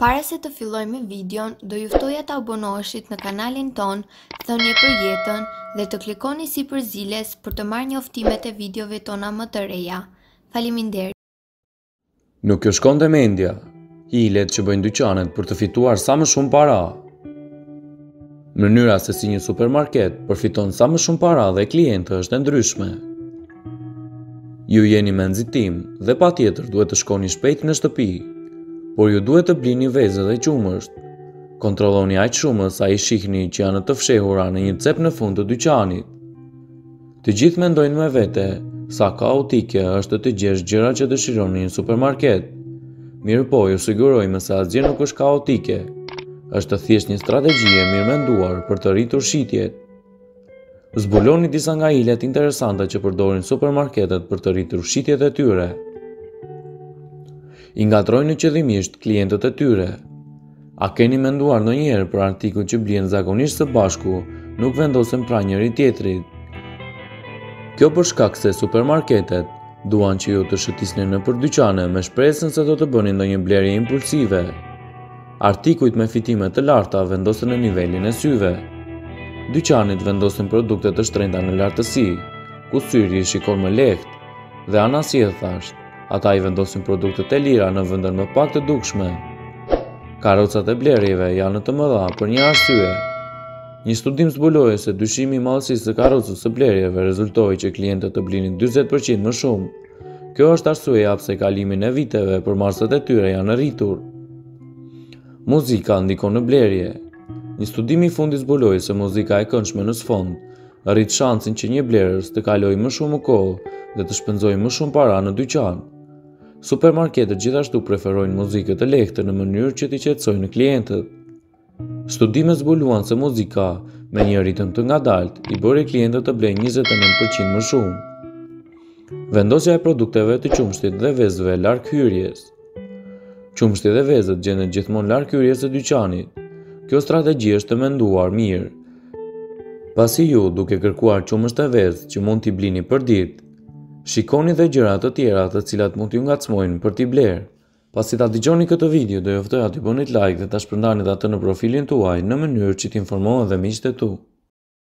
Para se të fillojmë me videon, do ju ftoja të abonoheshit në kanalin tonë, Thënie për jetën, dhe të klikoni sipër ziles për të marrë njoftimet e videove tona më të reja. Faleminderit! Nuk ju shkonte mendja, hilet që bëjnë dyqanet për të fituar sa më shumë para. Mënyra se si një supermarket përfiton sa më shumë para dhe klientë është e ndryshme. Ju jeni me nxitim dhe patjetër duhet të shkoni shpejt në shtëpi, por ju duhet të blini vezë dhe qumësht. Kontrolloni aq shumë sa i shihni që janë të fshehura në një cep në fund të dyqanit. Të gjithë mendojnë me vete sa kaotike është të gjesh gjëra që dëshiron në një supermarket. Mirëpo, ju sigurojmë se asgjë nuk është kaotike. është thjesht një strategji e mirëmenduar për të rritur shitjet. Zbuloni disa nga hilet interesante që përdorin supermarketet për të rritur shitjet e tyre. I ngatërrojnë qëllimisht klientët e tyre. A keni menduar ndonjëherë pse artikujt që blihen zakonisht së bashku, nuk vendosen pranë njëri-tjetrit? Kjo për shkak se supermarketet duan që ju të shëtisni nëpër dyqane me shpresën se do të bëni ndonjë blerje impulsive. Artikujt me fitime të larta vendosen në nivelin e syve. Dyqanet vendosin produkte të shtrenjta në lartësi, ku syri i shikon më lehtë dhe anasjelltas. Ata i vendosin produktet e lira në vendin më pak të dukshme. Karrocat e blerjeve janë të mëdha për një arsye. Një studim zbuloi se dyfishimi i madhësisë së karrocës së blerjeve rezultoi që klientët të blinin 20% më shumë. Kjo është arsyeja pse kalimin e viteve përmasat e tyre janë rritur. Muzika ndikon në blerje. Një studim i fundit zbuloi se muzika e këndshme në sfond, rrit shansin që një blerës të kalojë më shumë kohë dhe të shpenzojë më shumë para në dyqan. Supermarketet gjithashtu preferojnë muzikë të lehtë në mënyrë që t'i qetësojnë klientët. Studimet zbuluan se muzika me një ritëm të ngadaltë i bëri klientët të blejnë 29% më shumë. Vendosja e produkteve të qumështit dhe vezëve larg hyrjes. Qumështi dhe vezët gjenden gjithmonë larg hyrjes së dyqanit. Kjo strategji është e menduar mirë, pasi ju duke kërkuar qumësht e vezë që mund t'i blini përditë, shikoni dhe gjëra të tjera të cilat mund t'ju ngacmojnë për t'i blerë. Pasi ta dëgjoni këtë video do ju ftoja t'i bënit like dhe ta shpërndanit atë në profilin tuaj në mënyrë që t'informohen dhe miqtë e tu.